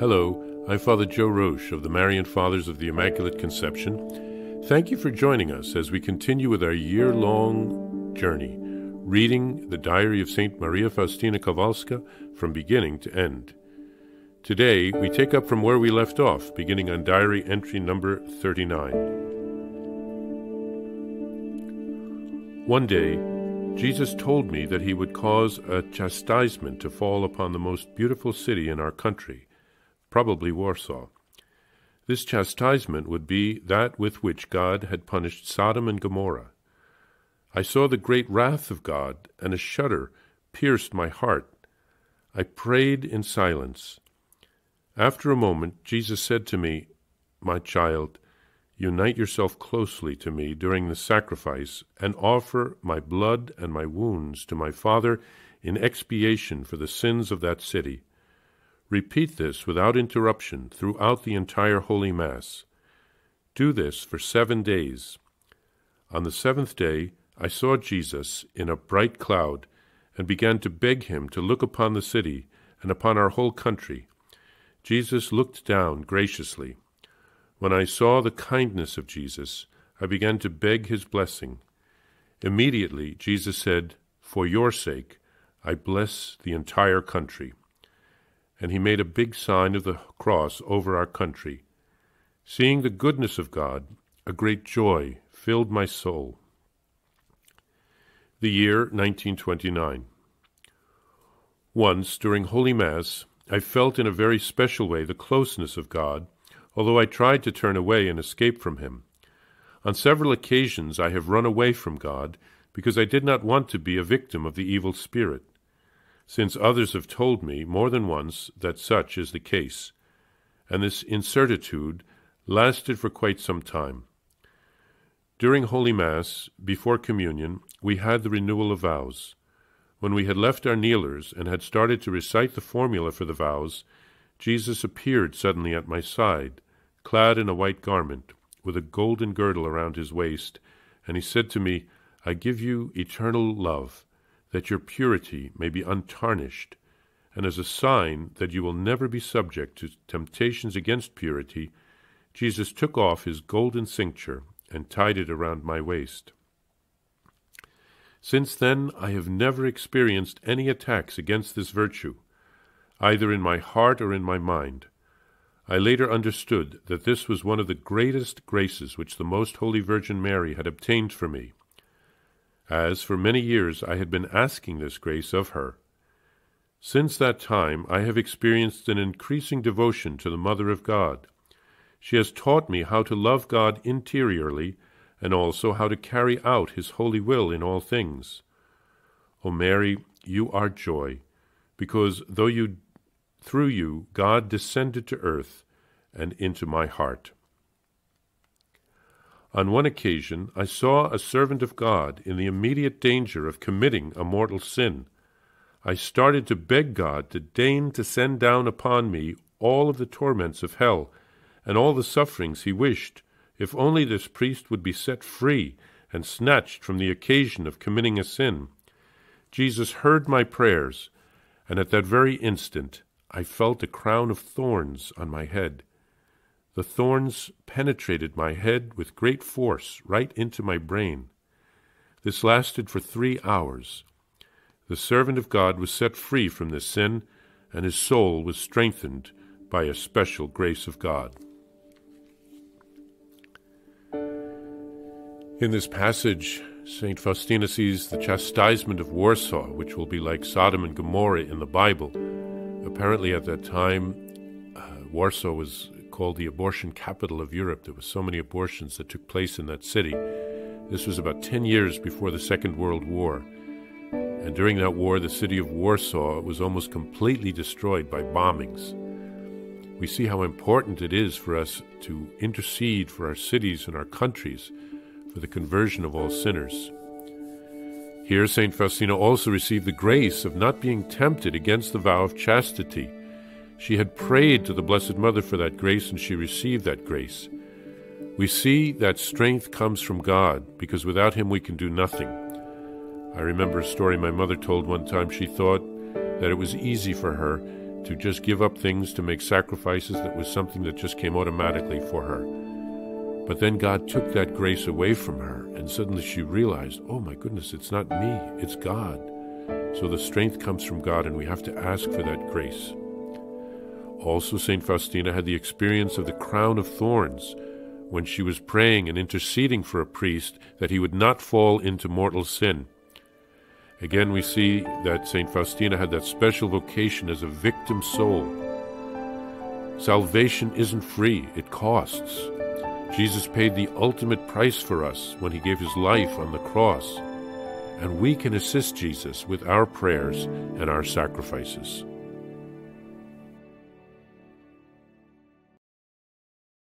Hello, I'm Father Joe Roesch of the Marian Fathers of the Immaculate Conception. Thank you for joining us as we continue with our year long journey, reading the diary of St. Maria Faustina Kowalska from beginning to end. Today, we take up from where we left off, beginning on diary entry number 39. One day, Jesus told me that he would cause a chastisement to fall upon the most beautiful city in our country probably Warsaw. This chastisement would be that with which God had punished Sodom and Gomorrah. I saw the great wrath of God, and a shudder pierced my heart. I prayed in silence. After a moment, Jesus said to me, My child, unite yourself closely to me during the sacrifice, and offer my blood and my wounds to my Father in expiation for the sins of that city. Repeat this without interruption throughout the entire Holy Mass. Do this for seven days. On the seventh day, I saw Jesus in a bright cloud and began to beg him to look upon the city and upon our whole country. Jesus looked down graciously. When I saw the kindness of Jesus, I began to beg his blessing. Immediately, Jesus said, For your sake, I bless the entire country and he made a big sign of the cross over our country. Seeing the goodness of God, a great joy filled my soul. The year 1929. Once, during Holy Mass, I felt in a very special way the closeness of God, although I tried to turn away and escape from Him. On several occasions I have run away from God because I did not want to be a victim of the evil spirit since others have told me more than once that such is the case, and this incertitude lasted for quite some time. During Holy Mass, before communion, we had the renewal of vows. When we had left our kneelers and had started to recite the formula for the vows, Jesus appeared suddenly at my side, clad in a white garment, with a golden girdle around his waist, and he said to me, I give you eternal love that your purity may be untarnished, and as a sign that you will never be subject to temptations against purity, Jesus took off his golden cincture and tied it around my waist. Since then, I have never experienced any attacks against this virtue, either in my heart or in my mind. I later understood that this was one of the greatest graces which the Most Holy Virgin Mary had obtained for me, as for many years I had been asking this grace of her. Since that time I have experienced an increasing devotion to the Mother of God. She has taught me how to love God interiorly and also how to carry out His holy will in all things. O Mary, you are joy, because though you through you God descended to earth and into my heart. On one occasion I saw a servant of God in the immediate danger of committing a mortal sin. I started to beg God to deign to send down upon me all of the torments of hell and all the sufferings he wished, if only this priest would be set free and snatched from the occasion of committing a sin. Jesus heard my prayers, and at that very instant I felt a crown of thorns on my head. The thorns penetrated my head with great force right into my brain. This lasted for three hours. The servant of God was set free from this sin, and his soul was strengthened by a special grace of God. In this passage, St. Faustina sees the chastisement of Warsaw, which will be like Sodom and Gomorrah in the Bible. Apparently, at that time, uh, Warsaw was called the abortion capital of Europe. There were so many abortions that took place in that city. This was about 10 years before the Second World War. And during that war, the city of Warsaw was almost completely destroyed by bombings. We see how important it is for us to intercede for our cities and our countries for the conversion of all sinners. Here, St. Faustina also received the grace of not being tempted against the vow of chastity she had prayed to the Blessed Mother for that grace, and she received that grace. We see that strength comes from God, because without Him we can do nothing. I remember a story my mother told one time. She thought that it was easy for her to just give up things, to make sacrifices that was something that just came automatically for her. But then God took that grace away from her, and suddenly she realized, oh my goodness, it's not me, it's God. So the strength comes from God, and we have to ask for that grace. Also, St. Faustina had the experience of the crown of thorns when she was praying and interceding for a priest that he would not fall into mortal sin. Again, we see that St. Faustina had that special vocation as a victim soul. Salvation isn't free, it costs. Jesus paid the ultimate price for us when he gave his life on the cross, and we can assist Jesus with our prayers and our sacrifices.